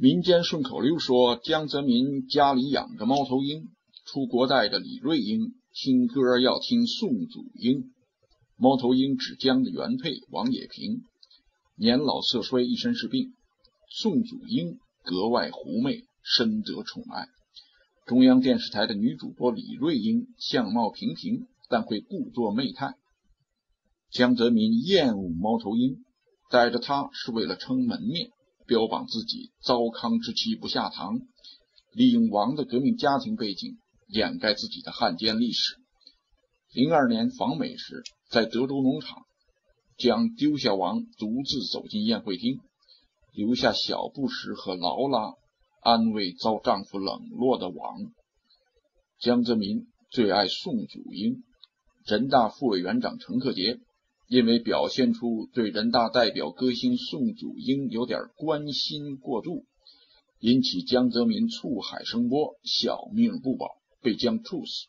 民间顺口溜说，江泽民家里养着猫头鹰，出国带着李瑞英，听歌要听宋祖英。猫头鹰指江的原配王冶平，年老色衰，一身是病。宋祖英格外狐媚，深得宠爱。中央电视台的女主播李瑞英相貌平平，但会故作媚态。江泽民厌恶猫头鹰，带着它是为了撑门面。标榜自己糟糠之妻不下堂，利用王的革命家庭背景掩盖自己的汉奸历史。零二年访美时，在德州农场，将丢下王，独自走进宴会厅，留下小布什和劳拉安慰遭丈夫冷落的王。江泽民最爱宋祖英，人大副委员长陈克杰。因为表现出对人大代表歌星宋祖英有点关心过度，引起江泽民醋海生波，小命不保，被将处死。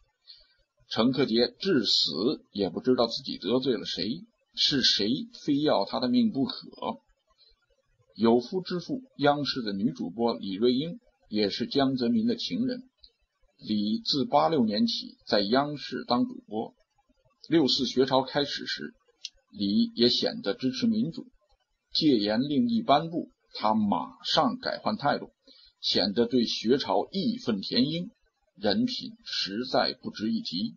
陈克杰至死也不知道自己得罪了谁，是谁非要他的命不可。有夫之妇，央视的女主播李瑞英也是江泽民的情人。李自八六年起在央视当主播，六四学潮开始时。李也显得支持民主，戒严令一颁布，他马上改换态度，显得对学潮义愤填膺，人品实在不值一提。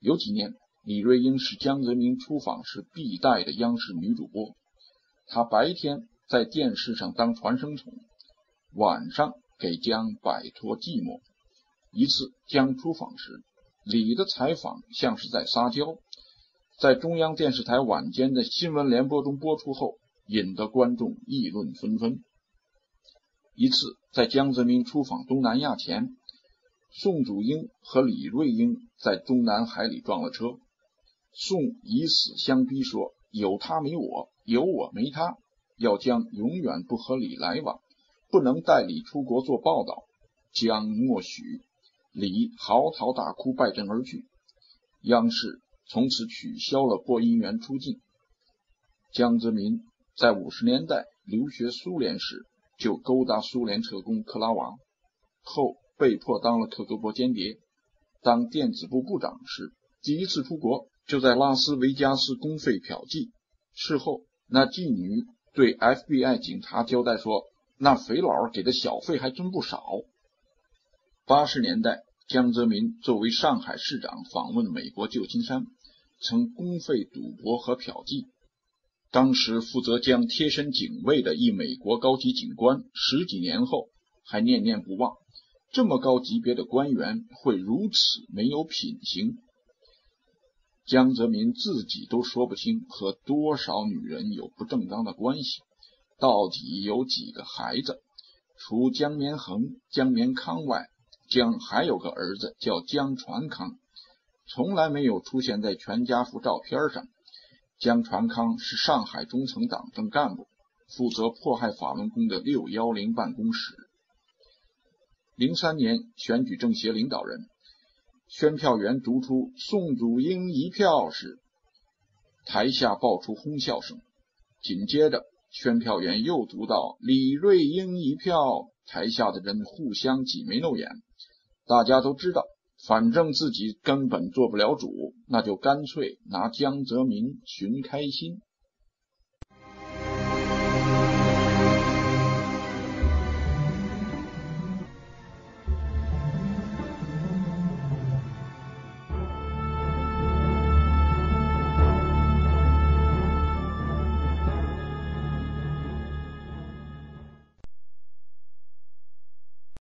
有几年，李瑞英是江泽民出访时必带的央视女主播，她白天在电视上当传声筒，晚上给江摆脱寂寞。一次江出访时，李的采访像是在撒娇。在中央电视台晚间的新闻联播中播出后，引得观众议论纷纷。一次，在江泽民出访东南亚前，宋祖英和李瑞英在中南海里撞了车。宋以死相逼，说有他没我，有我没他，要江永远不和李来往，不能带李出国做报道。江默许，李嚎啕大哭，败阵而去。央视。从此取消了播音员出境。江泽民在五十年代留学苏联时，就勾搭苏联特工克拉瓦，后被迫当了克格勃间谍。当电子部部长时，第一次出国就在拉斯维加斯公费嫖妓。事后，那妓女对 FBI 警察交代说：“那肥佬给的小费还真不少。”八十年代，江泽民作为上海市长访问美国旧金山。曾公费赌博和嫖妓，当时负责将贴身警卫的一美国高级警官，十几年后还念念不忘。这么高级别的官员会如此没有品行？江泽民自己都说不清和多少女人有不正当的关系，到底有几个孩子？除江绵恒、江绵康外，江还有个儿子叫江传康。从来没有出现在全家福照片上。江传康是上海中层党政干部，负责迫害法轮功的六幺零办公室。零三年选举政协领导人，宣票员读出“宋祖英一票”时，台下爆出哄笑声。紧接着，宣票员又读到“李瑞英一票”，台下的人互相挤眉弄眼。大家都知道。反正自己根本做不了主，那就干脆拿江泽民寻开心。